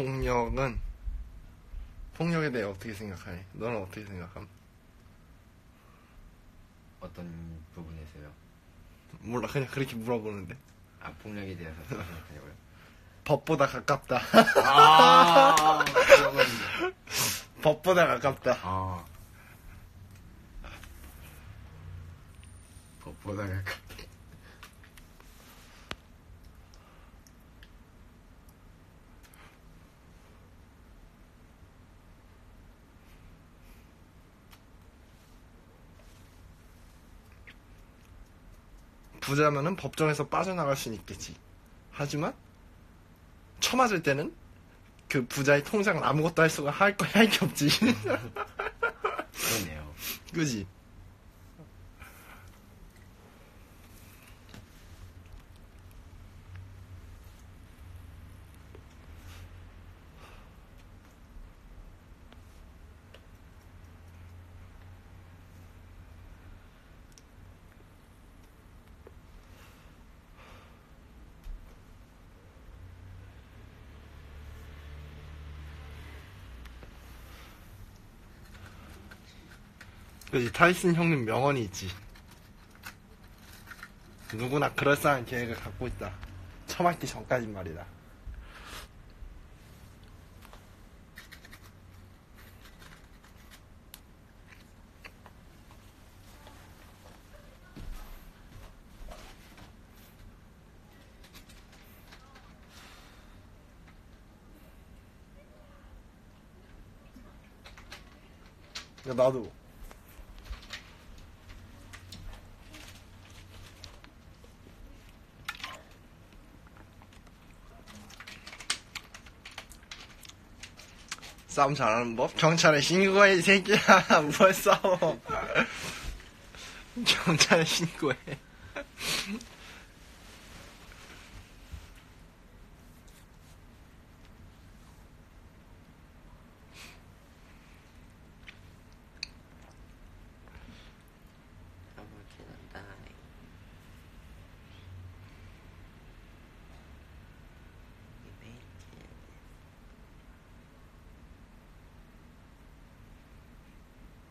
폭력은 폭력에 대해 어떻게 생각하니? 너는 어떻게 생각함? 어떤 부분에서요? 몰라 그냥 그렇게 물어보는데 아 폭력에 대해서 어떻게 생각하냐고요? 법보다 가깝다 아 그건 법보다 가깝다 아 법보다 가깝 부자면은 법정에서 빠져나갈 수는 있겠지. 하지만 처맞을 때는 그 부자의 통장은 아무것도 할 수가 할 거 할 게 없지. 그러네요. 그지 그지? 타이슨 형님 명언이 있지. 누구나 그럴싸한 계획을 갖고 있다. 처맞기 전까진 말이다. 야, 나도 싸움 잘하는 법? 경찰에 신고해, 이 새끼야. 뭘 싸워. 경찰에 신고해.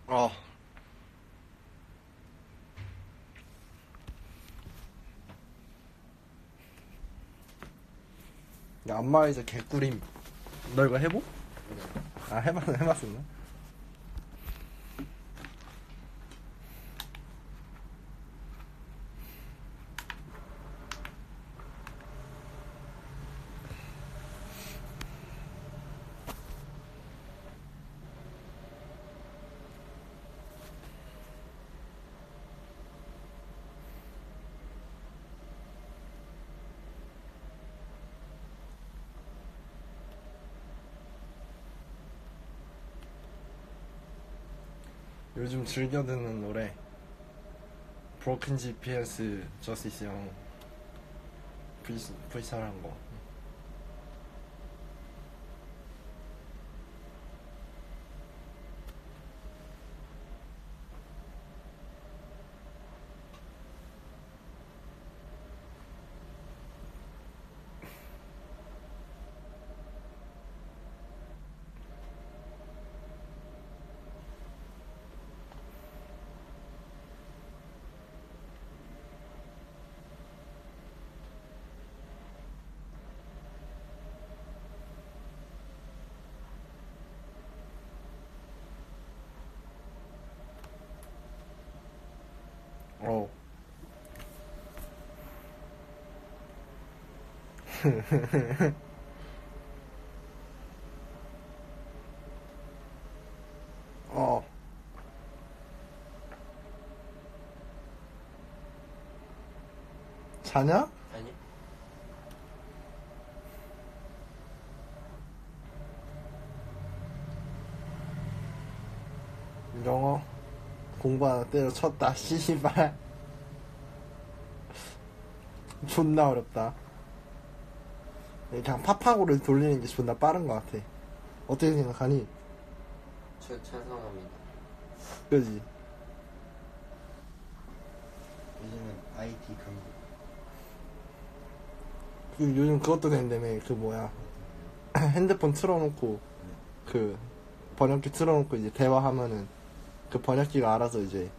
어. 이제 개꿀임. 너 이거 해보? 아, 해봤, 해봤었나? 요즘 즐겨 듣는 노래. 브로큰 GPS 저스티스 형. 프리스, 프리스타일한 거. 어. 어. 자냐? 아니? 영어 공부 하나 때려쳤다 씨발 존나 어렵다 그냥 팝하고를 돌리는 게 존나 빠른 것 같아 어떻게 생각하니? 저 찬성합니다. 그지? 요즘은 IT 강국. 그 요즘 그것도 된다며 그 뭐야 핸드폰 틀어놓고 그 번역기 틀어놓고 이제 대화하면은 그 번역기가 알아서 이제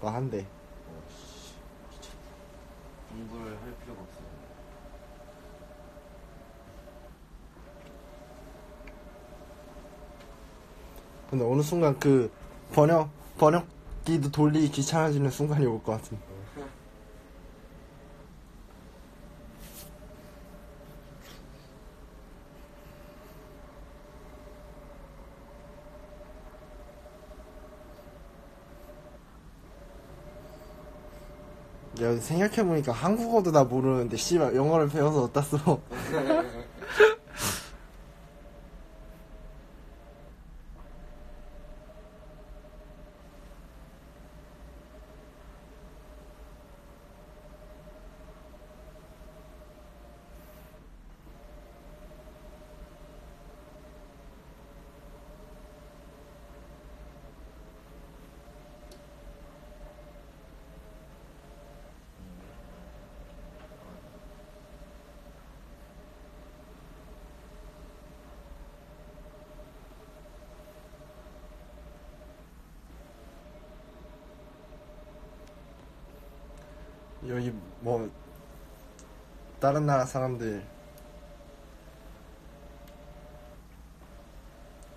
뭐 한대. 어. 공부를 할 필요가 없어. 근데 어느 순간 그 번역 번역기도 돌리기 귀찮아지는 순간이 올 것 같은. 야 생각해보니까 한국어도 다 모르는데 씨발 영어를 배워서 어디다 써 여기 뭐 다른 나라 사람들.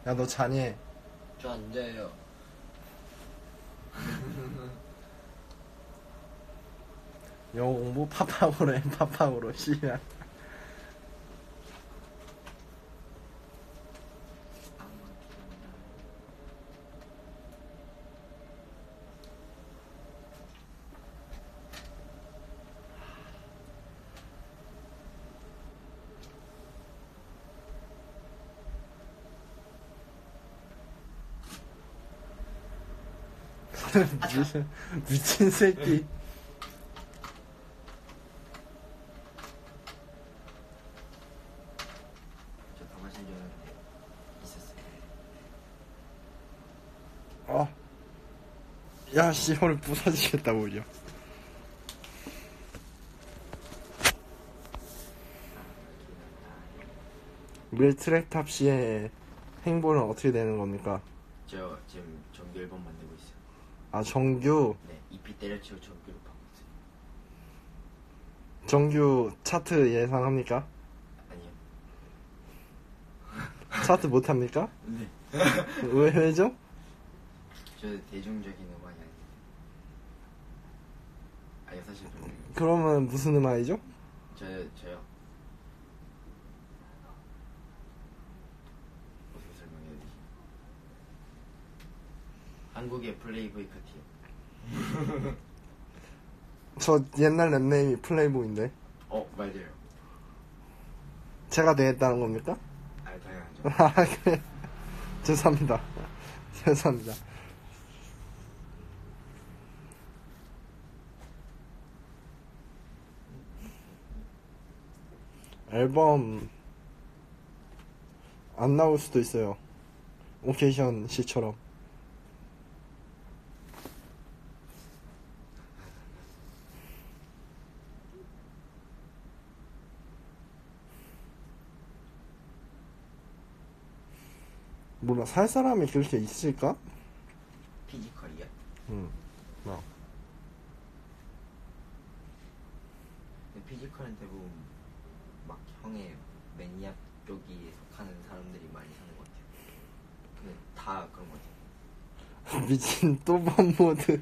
야 너 자니 저안 돼요. 영어 공부? 팝팝으로 해 팝팝으로. 씨발 미친, 미친 새끼 저 있었어요. 어. 야, 씨, 오늘 부서지겠다, 오히려. 밀트랙 탑 씨의 행보는 어떻게 되는 겁니까? 저 지금 정규 앨범 만들고 있어요. 아, 정규, 네, EP 때려치고 정규로 파고 있어요. 정규 차트 예상합니까? 아니요. 차트 못 합니까? 네. 왜, 왜죠? 저 대중적인 음악이 아닌데. 아니 사실 좀 그러면 무슨 음악이죠? 저 저요. 어떻게 설명해야 되지? 한국의 플레이보이 카티요. 저 옛날 랩네임이 플레이보인데. 어 말돼요. 제가 되겠다는 겁니까? 아 당연하죠. 아, 그래. 죄송합니다. 죄송합니다. 앨범 안 나올 수도 있어요. 오케이션 씨처럼. 몰라, 살 사람이 그렇게 있을까? 피지컬이요? 응. 어. 근데 피지컬은 대부분 막 형의 매니아 쪽이 속하는 사람들이 많이 사는 것 같아요. 근데 다 그런 것 같아요. 미친 또밤 모드.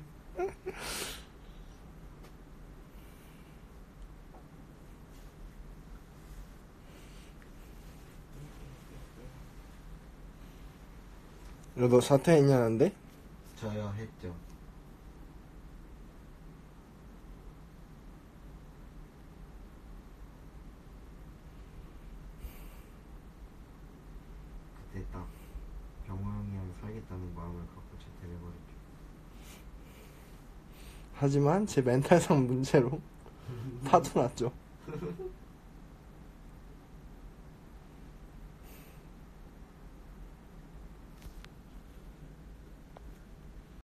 너 사퇴했냐는데? 저요 했죠. 그때 딱 병호 형이랑 살겠다는 마음을 갖고 재퇴해버렸죠. 하지만 제 멘탈상 문제로 파토났죠.